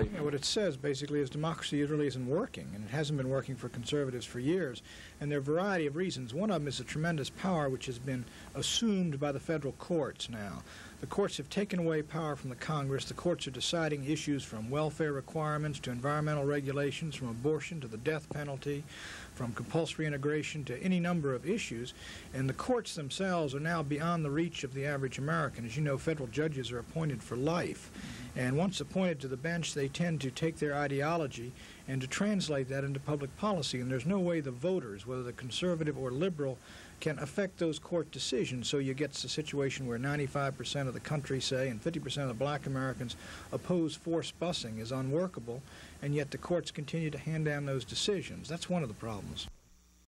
statement. Yeah, what it says basically is democracy really isn't working, and it hasn't been working for conservatives for years. And there are a variety of reasons. One of them is the tremendous power which has been assumed by the federal courts now. The courts have taken away power from the Congress. The courts are deciding issues from welfare requirements to environmental regulations, from abortion to the death penalty, from compulsory integration to any number of issues. And the courts themselves are now beyond the reach of the average American. As you know, federal judges are appointed for life. And once appointed to the bench, they tend to take their ideology and to translate that into public policy. And there's no way the voters, whether the conservative or liberal, can affect those court decisions. So you get the situation where 95% of the country say and 50% of the black Americans oppose forced busing is unworkable, and yet the courts continue to hand down those decisions. That's one of the problems.